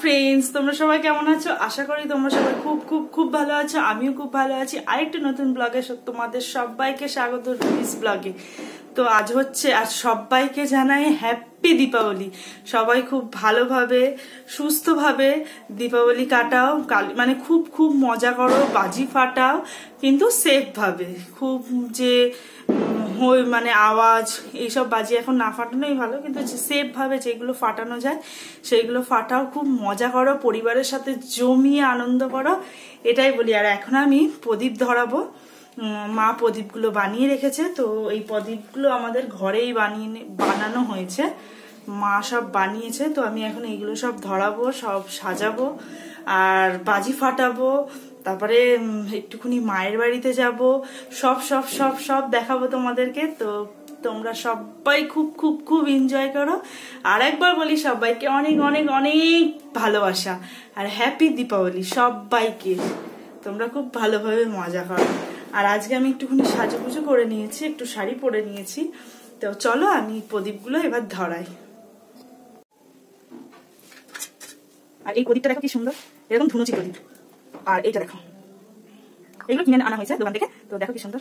Friends তোমরা সবাই কেমন আছো? আশা করি তোমরা সবাই খুব খুব খুব ভালো আছো। আমিও খুব ভালো আছি। আরেকটা নতুন ব্লগে তোমাদের সবাইকে স্বাগত ব্লগে তো আজ হচ্ছে আজ সবাইকে জানাই হ্যাপি দীপাবলি। সবাই খুব ভালোভাবে, সুস্থভাবে দীপাবলি কাটাও মানে খুব খুব মজা করো, বাজি ফাটাও, কিন্তু সেফভাবে খুব যে হই মানে আওয়াজ, এইসব বাজি এখন না ফাটানোই ভালো, কিন্তু সেফ ভাবে যেগুলো ফাটানো যায়, সেইগুলো ফাটাও, খুব মজা করো, পরিবারের সাথে জমিয়ে আনন্দ করো, এটাই বলি। আর এখন আমি প্রদীপ ধরাবো। মা প্রদীপগুলো বানিয়ে রেখেছে। তো এই প্রদীপগুলো আমাদের ঘরেই বানিয়ে বানানো হয়েছে। মা সব বানিয়েছে। তো আমি এখন এইগুলো সব ধরাবো, সব সাজাবো, আর বাজি ফাটাবো, তারপরে একটুখানি মায়ের বাড়িতে যাব। সব সব সব সব দেখাবো তোমাদেরকে। তো তোমরা সবাই খুব খুব খুব এনজয় করো। আর একবার বলি, সবাইকে অনেক অনেক অনেক ভালোবাসা। আর হ্যাপি দীপাবলি সবাইকে। তোমরা খুব ভালোভাবে মজা করো। আর আজকে আমি একটুখানি সাজুগুজু করে নিয়েছি, একটু শাড়ি পরে নিয়েছি। তো চলো আমি প্রদীপগুলো এবার ধরাই। আর এই প্রদীপটা দেখো কি সুন্দর, এরকম ধুনুচি প্রদীপ। আর এইটা দেখো। এগুলো কিনে আনা হয়েছে দোকান থেকে, তো দেখো কি সুন্দর।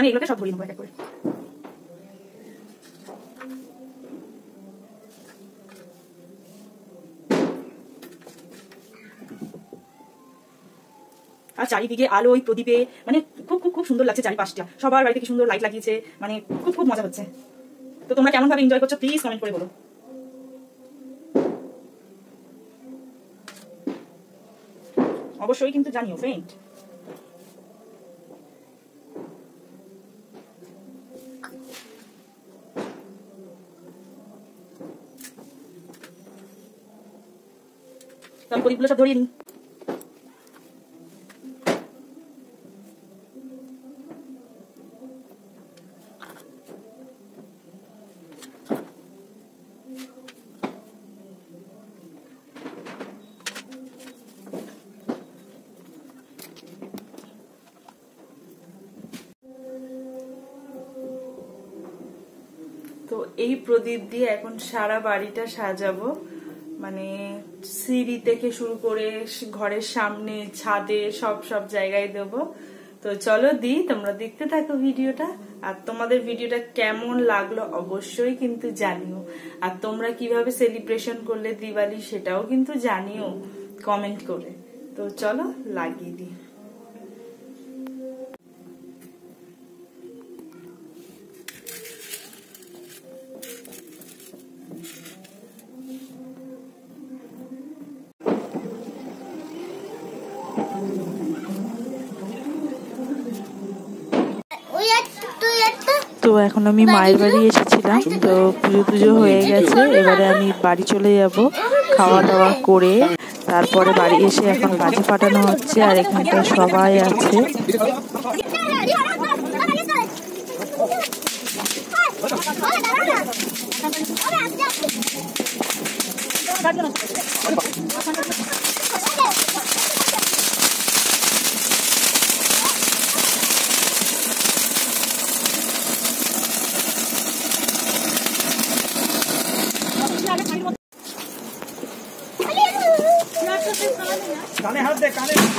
আমি এগুলোকে সব ধরিয়ে নেব এক করে। আর চারিদিকে আলো, ওই প্রদীপে মানে খুব খুব খুব সুন্দর লাগছে চারিপাশটা। সবার বাড়িতে কি সুন্দর লাইট লাগিয়েছে মানে খুব খুব মজা হচ্ছে। তো তোমরা কেমন ভাবে এনজয় করছ প্লিজ কমেন্ট করে বলো। অবশ্যই কিন্তু জানিও ফ্রেন্ড আমি প্রদীপগুলো সব ধরিয়ে নিই। তো এই প্রদীপ দিয়ে এখন সারা বাড়িটা সাজাবো। মানে সিঁড়ি থেকে শুরু করে ঘরের সামনে, ছাদে, সব সব জায়গায় দেব। তো চলো দি, তোমরা দেখতে থাকো ভিডিওটা। আর তোমাদের ভিডিওটা কেমন লাগল অবশ্যই কিন্তু জানিও। আর তোমরা কীভাবে সেলিব্রেশন করলে দিওয়ালি সেটাও কিন্তু জানিও কমেন্ট করে। তো চলো লাগিয়ে দিই। তো এখন আমি মায়ের বাড়ি এসেছিলাম। তো পুজো টুজো হয়ে গেছে। এবারে আমি বাড়ি চলে যাব খাওয়া দাওয়া করে। তারপরে বাড়ি এসে এখন বাজি ফাটানো হচ্ছে আর এখানটা সবাই আছে। কানে হাত দে কানে